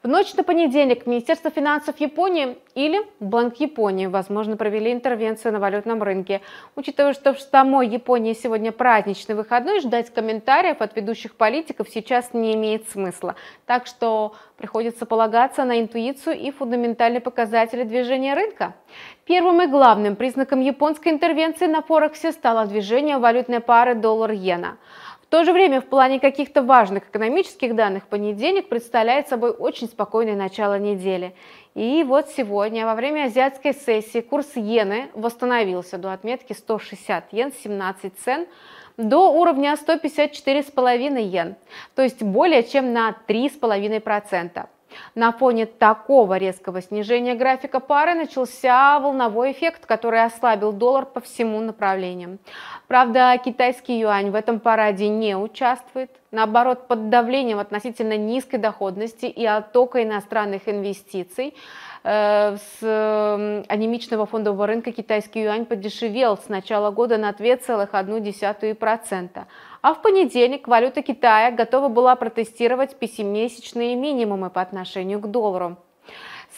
В ночь на понедельник Министерство финансов Японии или Банк Японии, возможно, провели интервенцию на валютном рынке. Учитывая, что в самой Японии сегодня праздничный выходной, ждать комментариев от ведущих политиков сейчас не имеет смысла. Так что приходится полагаться на интуицию и фундаментальные показатели движения рынка. Первым и главным признаком японской интервенции на Форексе стало движение валютной пары доллар-иена. В то же время в плане каких-то важных экономических данных понедельник представляет собой очень спокойное начало недели. И вот сегодня во время азиатской сессии курс иены восстановился до отметки 160 йен 17 цен до уровня 154,5 йен, то есть более чем на 3,5%. На фоне такого резкого снижения графика пары начался волновой эффект, который ослабил доллар по всему направлению. Правда, китайский юань в этом параде не участвует. Наоборот, под давлением относительно низкой доходности и оттока иностранных инвестиций с э, анемичного фондового рынка китайский юань подешевел с начала года на 2,1%. А в понедельник валюта Китая готова была протестировать пятимесячные минимумы по отношению к доллару.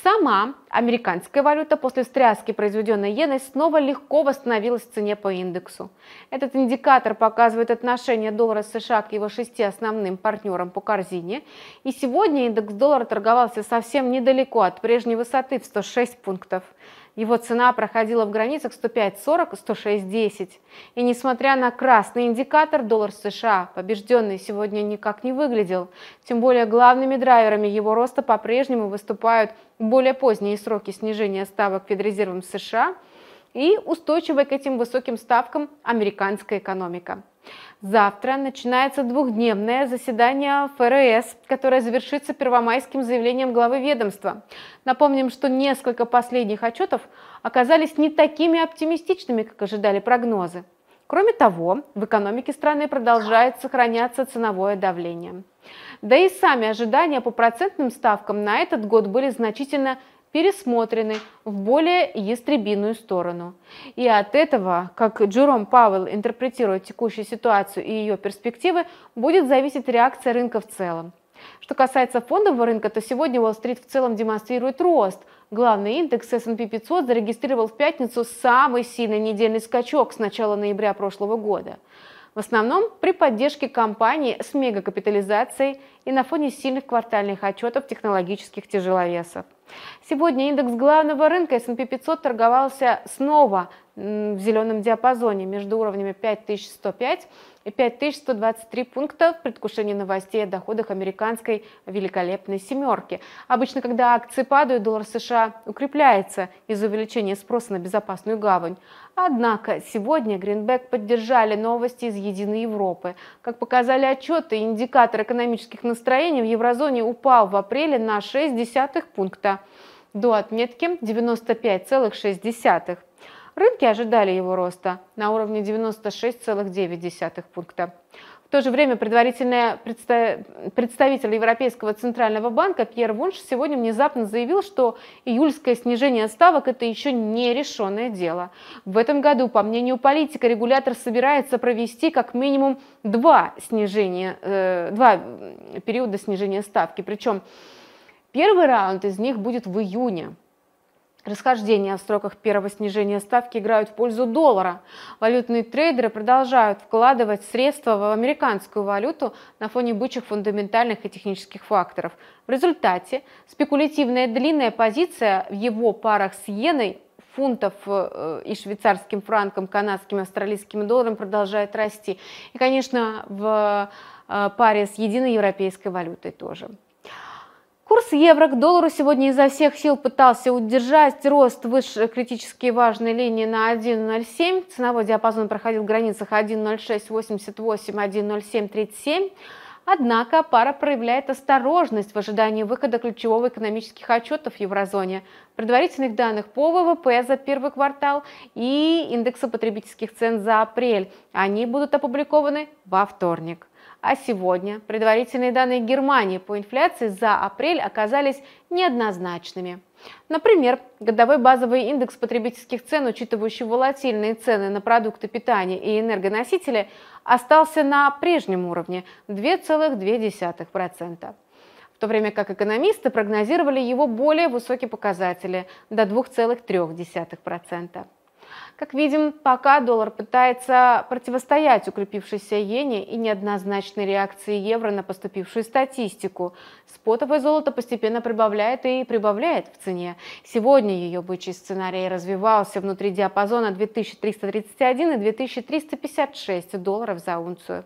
Сама американская валюта после встряски, произведенной иеной, снова легко восстановилась в цене по индексу. Этот индикатор показывает отношение доллара США к его шести основным партнерам по корзине. И сегодня индекс доллара торговался совсем недалеко от прежней высоты в 106 пунктов. Его цена проходила в границах 105.40 и 106.10. И несмотря на красный индикатор, доллар США побежденный сегодня никак не выглядел. Тем более главными драйверами его роста по-прежнему выступают более поздние сроки снижения ставок Федрезервом США и устойчивая к этим высоким ставкам американская экономика. Завтра начинается двухдневное заседание ФРС, которое завершится первомайским заявлением главы ведомства. Напомним, что несколько последних отчетов оказались не такими оптимистичными, как ожидали прогнозы. Кроме того, в экономике страны продолжает сохраняться ценовое давление. Да и сами ожидания по процентным ставкам на этот год были значительно пересмотрены в более ястребиную сторону. И от этого, как Джером Пауэлл интерпретирует текущую ситуацию и ее перспективы, будет зависеть реакция рынка в целом. Что касается фондового рынка, то сегодня Уолл-стрит в целом демонстрирует рост. Главный индекс S&P 500 зарегистрировал в пятницу самый сильный недельный скачок с начала ноября прошлого года. В основном при поддержке компаний с мегакапитализацией и на фоне сильных квартальных отчетов технологических тяжеловесов. Сегодня индекс главного рынка S&P 500 торговался снова в зеленом диапазоне между уровнями 5105 и 5123 пункта в предвкушении новостей о доходах американской великолепной семерки. Обычно, когда акции падают, доллар США укрепляется из-за увеличения спроса на безопасную гавань. Однако сегодня Гринбек поддержали новости из Единой Европы. Как показали отчеты, индикатор экономических настроений в еврозоне упал в апреле на 0,6 пункта до отметки 95,6. Рынки ожидали его роста на уровне 96,9 пункта. В то же время предварительный представитель Европейского центрального банка Пьер Вунш сегодня внезапно заявил, что июльское снижение ставок – это еще не решенное дело. В этом году, по мнению политика, регулятор собирается провести как минимум два, снижения, э, два периода снижения ставки. Причем первый раунд из них будет в июне. Расхождения в сроках первого снижения ставки играют в пользу доллара. Валютные трейдеры продолжают вкладывать средства в американскую валюту на фоне бычьих фундаментальных и технических факторов. В результате спекулятивная длинная позиция в его парах с иеной фунтов э, и швейцарским франком, канадским, австралийским долларом продолжает расти. И, конечно, в э, паре с единой европейской валютой тоже. Курс евро к доллару сегодня изо всех сил пытался удержать рост выше критически важной линии на 1.07. Ценовой диапазон проходил в границах 1.0688, 1.0737. Однако пара проявляет осторожность в ожидании выхода ключевого экономических отчетов в еврозоне, предварительных данных по ВВП за первый квартал и индекса потребительских цен за апрель. Они будут опубликованы во вторник. А сегодня предварительные данные Германии по инфляции за апрель оказались неоднозначными. Например, годовой базовый индекс потребительских цен, учитывающий волатильные цены на продукты питания и энергоносители, остался на прежнем уровне 2,2%. то время как экономисты прогнозировали его более высокие показатели – до 2,3%. Как видим, пока доллар пытается противостоять укрепившейся иене и неоднозначной реакции евро на поступившую статистику, спотовое золото постепенно прибавляет и прибавляет в цене. Сегодня ее бычий сценарий развивался внутри диапазона 2331 и 2356 долларов за унцию.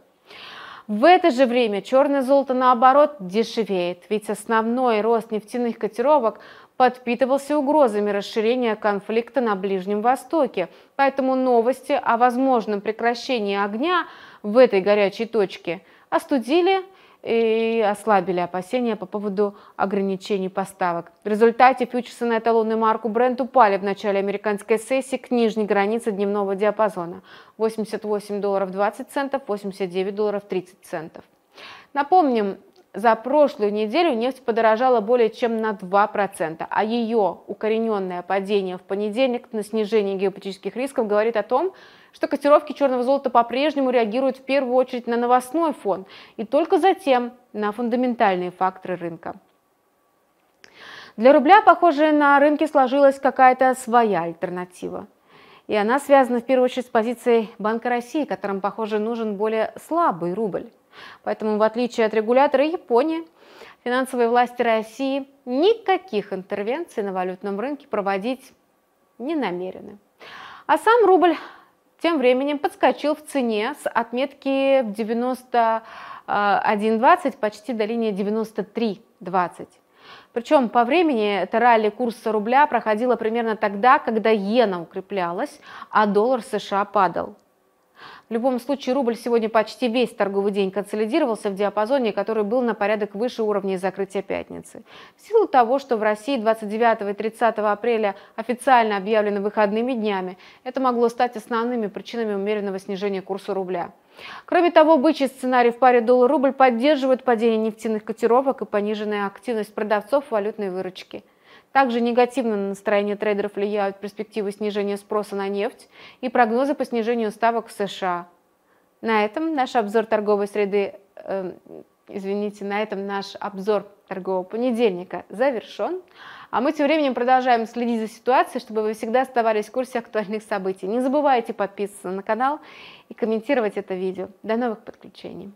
В это же время черное золото, наоборот, дешевеет, ведь основной рост нефтяных котировок подпитывался угрозами расширения конфликта на Ближнем Востоке. Поэтому новости о возможном прекращении огня в этой горячей точке остудили и ослабили опасения по поводу ограничений поставок. В результате фьючерсы на эталонную марку Brent упали в начале американской сессии к нижней границе дневного диапазона 88 долларов 20 центов, 89 долларов 30 центов. Напомним, за прошлую неделю нефть подорожала более чем на 2%, а ее укорененное падение в понедельник на снижение геополитических рисков говорит о том, что котировки черного золота по-прежнему реагируют в первую очередь на новостной фон и только затем на фундаментальные факторы рынка. Для рубля, похоже, на рынке сложилась какая-то своя альтернатива. И она связана в первую очередь с позицией Банка России, которым, похоже, нужен более слабый рубль. Поэтому, в отличие от регулятора Японии, финансовые власти России никаких интервенций на валютном рынке проводить не намерены. А сам рубль тем временем подскочил в цене с отметки в 91.20 почти до линии 93.20. Причем по времени это ралли курса рубля проходило примерно тогда, когда иена укреплялась, а доллар США падал. В любом случае, рубль сегодня почти весь торговый день консолидировался в диапазоне, который был на порядок выше уровня закрытия пятницы. В силу того, что в России 29 и 30 апреля официально объявлены выходными днями, это могло стать основными причинами умеренного снижения курса рубля. Кроме того, бычий сценарий в паре доллар-рубль поддерживает падение нефтяных котировок и пониженная активность продавцов валютной выручки – также негативно на настроение трейдеров влияют перспективы снижения спроса на нефть и прогнозы по снижению ставок в США. На этом наш обзор торговой среды, э, извините, на этом наш обзор торгового понедельника завершен. А мы тем временем продолжаем следить за ситуацией, чтобы вы всегда оставались в курсе актуальных событий. Не забывайте подписываться на канал и комментировать это видео. До новых подключений.